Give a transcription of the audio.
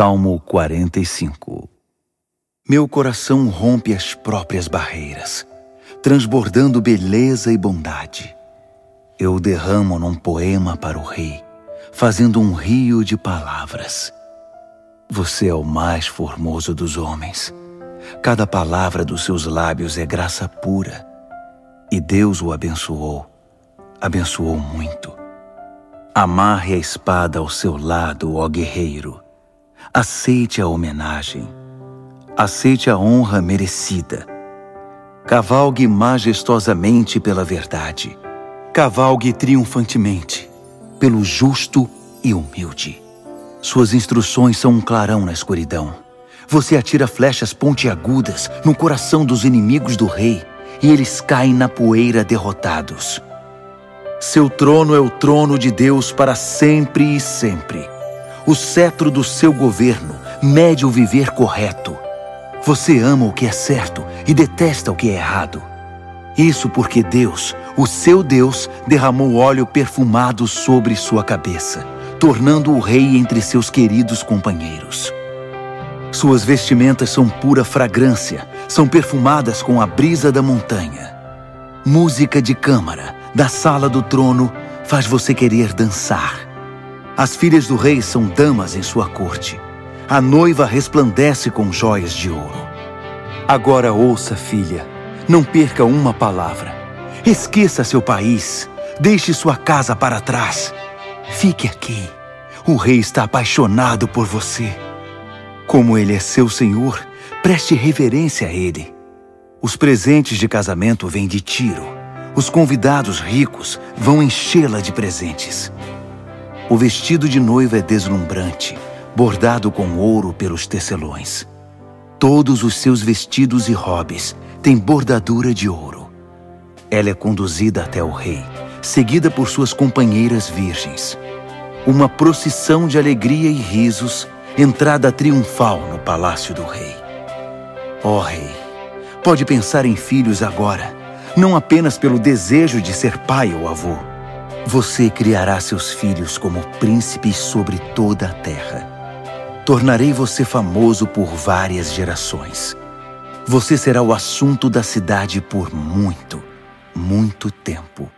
Salmo 45 Meu coração rompe as próprias barreiras, transbordando beleza e bondade. Eu derramo num poema para o rei, fazendo um rio de palavras. Você é o mais formoso dos homens. Cada palavra dos seus lábios é graça pura. E Deus o abençoou, abençoou muito. Amarre a espada ao seu lado, ó guerreiro Aceite a homenagem. Aceite a honra merecida. Cavalgue majestosamente pela verdade. Cavalgue triunfantemente pelo justo e humilde. Suas instruções são um clarão na escuridão. Você atira flechas pontiagudas no coração dos inimigos do rei e eles caem na poeira derrotados. Seu trono é o trono de Deus para sempre e sempre o cetro do seu governo mede o viver correto. Você ama o que é certo e detesta o que é errado. Isso porque Deus, o seu Deus, derramou óleo perfumado sobre sua cabeça, tornando o rei entre seus queridos companheiros. Suas vestimentas são pura fragrância, são perfumadas com a brisa da montanha. Música de câmara, da sala do trono, faz você querer dançar. As filhas do rei são damas em sua corte. A noiva resplandece com joias de ouro. Agora ouça, filha, não perca uma palavra. Esqueça seu país, deixe sua casa para trás. Fique aqui. O rei está apaixonado por você. Como ele é seu senhor, preste reverência a ele. Os presentes de casamento vêm de Tiro. Os convidados ricos vão enchê-la de presentes. O vestido de noiva é deslumbrante, bordado com ouro pelos tecelões. Todos os seus vestidos e robes têm bordadura de ouro. Ela é conduzida até o rei, seguida por suas companheiras virgens. Uma procissão de alegria e risos, entrada triunfal no palácio do rei. Ó oh, rei, pode pensar em filhos agora, não apenas pelo desejo de ser pai ou avô, você criará seus filhos como príncipes sobre toda a terra. Tornarei você famoso por várias gerações. Você será o assunto da cidade por muito, muito tempo.